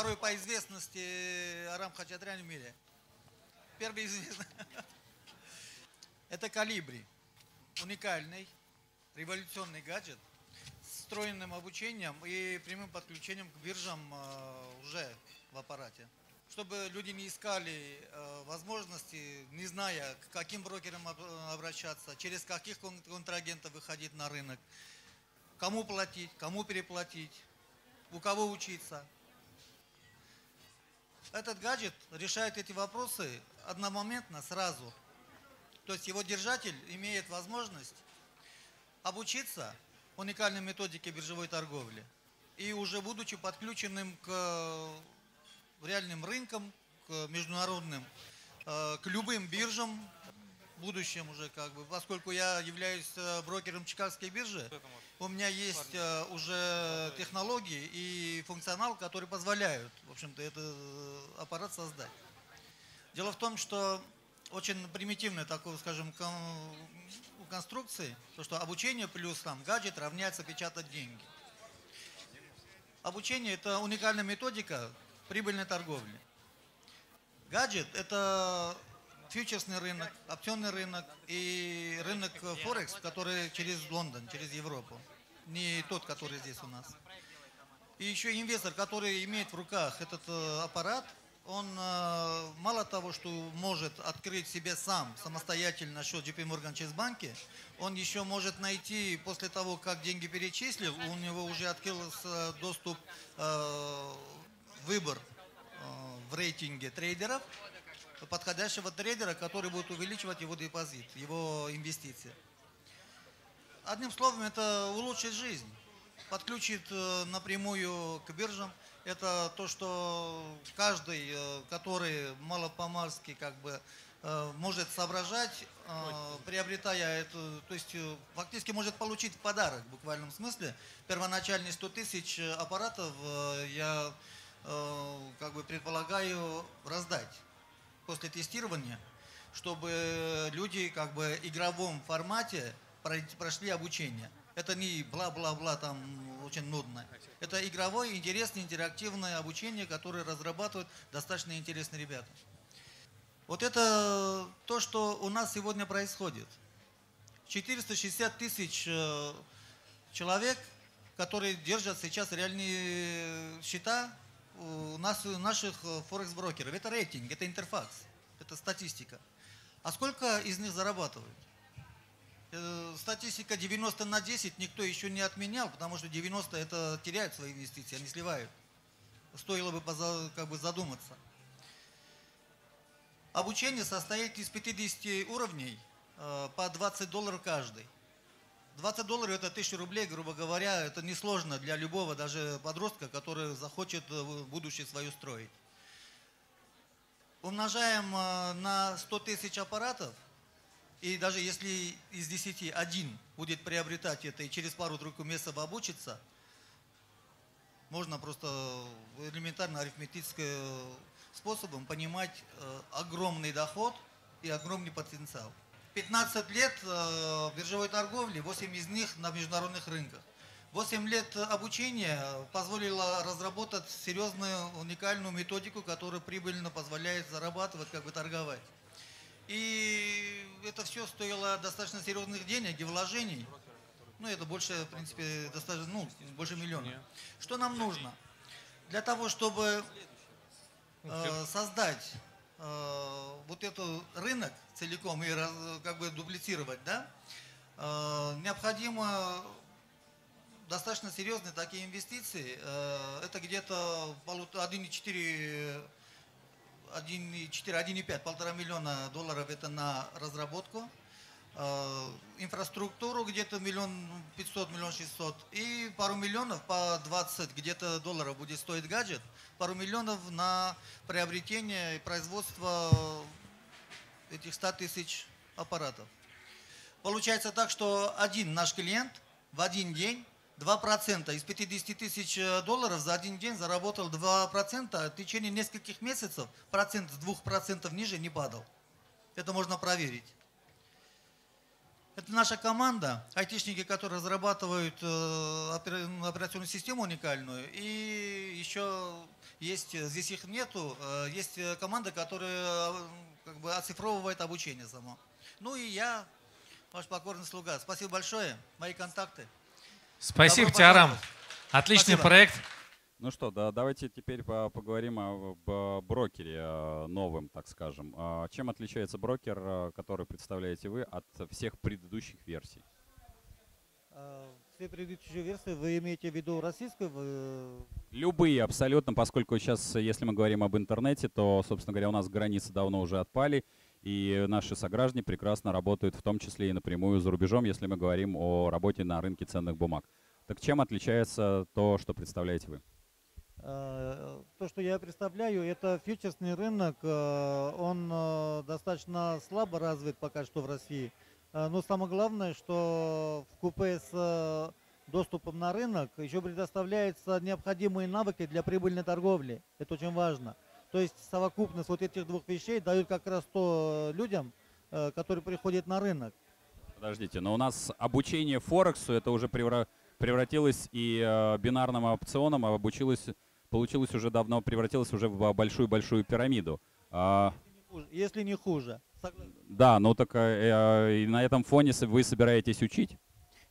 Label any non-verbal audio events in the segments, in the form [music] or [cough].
второй по известности Арам Хачатрян в мире. Первый известный. [laughs] Это калибри. Уникальный, революционный гаджет с встроенным обучением и прямым подключением к биржам э, уже в аппарате. Чтобы люди не искали э, возможности, не зная, к каким брокерам обращаться, через каких контрагентов выходить на рынок, кому платить, кому переплатить, у кого учиться. Этот гаджет решает эти вопросы одномоментно, сразу. То есть его держатель имеет возможность обучиться уникальной методике биржевой торговли и уже будучи подключенным к реальным рынкам, к международным, э, к любым биржам, будущем уже как бы, поскольку я являюсь э, брокером Чикагской биржи, у меня есть э, уже технологии и функционал, которые позволяют, в общем-то, этот э, аппарат создать. Дело в том, что очень примитивная такой, скажем, конструкции, то что обучение плюс там гаджет равняется печатать деньги. Обучение – это уникальная методика прибыльной торговли. Гаджет – это фьючерсный рынок, опционный рынок и рынок Форекс, который через Лондон, через Европу. Не тот, который здесь у нас. И еще инвестор, который имеет в руках этот э, аппарат, он э, мало того, что может открыть себе сам самостоятельно счет JP Morgan через банки, он еще может найти, после того, как деньги перечислил, у него уже открылся доступ, э, выбор в рейтинге трейдеров, подходящего трейдера, который будет увеличивать его депозит, его инвестиции. Одним словом, это улучшит жизнь, подключит э, напрямую к биржам. Это то, что каждый, э, который малопомарский как бы э, может соображать, приобретая это, то есть фактически может получить в подарок в буквальном смысле. Первоначальные 100 тысяч аппаратов я как бы предполагаю раздать после тестирования, чтобы люди как бы в игровом формате прошли обучение. Это не бла-бла-бла, там очень нудно. Это игровое, интересное, интерактивное обучение, которое разрабатывают достаточно интересные ребята. Вот это то, что у нас сегодня происходит. 460 тысяч э, человек, которые держат сейчас реальные счета у нас, у наших э, форекс-брокеров. Это рейтинг, это интерфакс, это статистика. А сколько из них зарабатывают? Э, статистика 90 на 10 никто еще не отменял, потому что 90 это теряют свои инвестиции, они сливают. Стоило бы как бы задуматься. Обучение состоит из 50 уровней э, по 20 долларов каждый. 20 долларов это 1000 рублей, грубо говоря, это несложно для любого, даже подростка, который захочет э, будущее свое строить. Умножаем э, на 100 тысяч аппаратов, и даже если из 10 один будет приобретать это и через пару-тройку месяцев обучиться, можно просто элементарно арифметическим способом понимать э, огромный доход и огромный потенциал. 15 лет э, биржевой торговли, 8 из них на международных рынках. 8 лет обучения позволило разработать серьезную уникальную методику, которая прибыльно позволяет зарабатывать, как бы торговать. И это все стоило достаточно серьезных денег и вложений. Ну, это больше, в принципе, достаточно, ну, больше миллиона. Что нам нужно? Для того, чтобы э, создать э, вот этот рынок целиком и как бы дублицировать, да, э, необходимо достаточно серьезные такие инвестиции. Э, это где-то 1,4 1,4-1,5, полтора миллиона долларов это на разработку. Э, инфраструктуру где-то миллион пятьсот, миллион шестьсот. И пару миллионов по 20 где-то долларов будет стоить гаджет. Пару миллионов на приобретение и производство этих 100 тысяч аппаратов. Получается так, что один наш клиент в один день 2% из 50 тысяч э, долларов за один день заработал 2%, а в течение нескольких месяцев процент с 2% ниже не падал. Это можно проверить. Это наша команда, айтишники, которые разрабатывают э, опера- операционную систему уникальную. И еще есть, э, здесь их нету, есть команда, которая как бы оцифровывает обучение само. Ну и я, ваш покорный слуга. Спасибо большое. Мои контакты. Спасибо Добро тебе, Арам. пожаловать. Отличный Спасибо. проект. Ну что, да, давайте теперь по- поговорим о б- брокере э, новым, так скажем. А Чем отличается брокер, э, который представляете вы, от всех предыдущих версий? Все предыдущие версии вы имеете в виду российскую? вы- Любые абсолютно, поскольку сейчас, если мы говорим об интернете, то, собственно говоря, у нас границы давно уже отпали, и наши сограждане прекрасно работают, в том числе и напрямую за рубежом, если мы говорим о работе на рынке ценных бумаг. Так чем отличается то, что представляете вы? а, То, что я представляю, это фьючерсный рынок. а, Он достаточно слабо развит пока что в России. А, Но самое главное, что в купе с а, доступом на рынок еще предоставляются необходимые навыки для прибыльной торговли. Это очень важно. То есть совокупность вот этих двух вещей дают как раз то людям, а, которые приходят на рынок. Подождите, но у нас обучение Форексу, это уже превра- превратилось и э, бинарным опционом, а обучилось, получилось уже давно, превратилось уже в большую-большую пирамиду. А, Если не хуже. Да, ну так э, э, и на этом фоне вы собираетесь учить?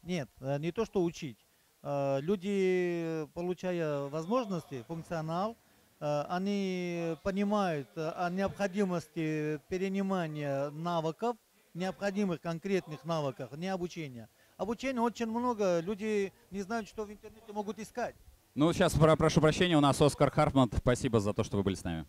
Нет, э, не то что учить. Э, Люди, получая возможности, функционал, они понимают о необходимости перенимания навыков, необходимых конкретных навыков, не обучения. Обучения очень много, люди не знают, что в интернете могут искать. Ну, сейчас прошу прощения, у нас Оскар Хартман. Спасибо за то, что вы были с нами.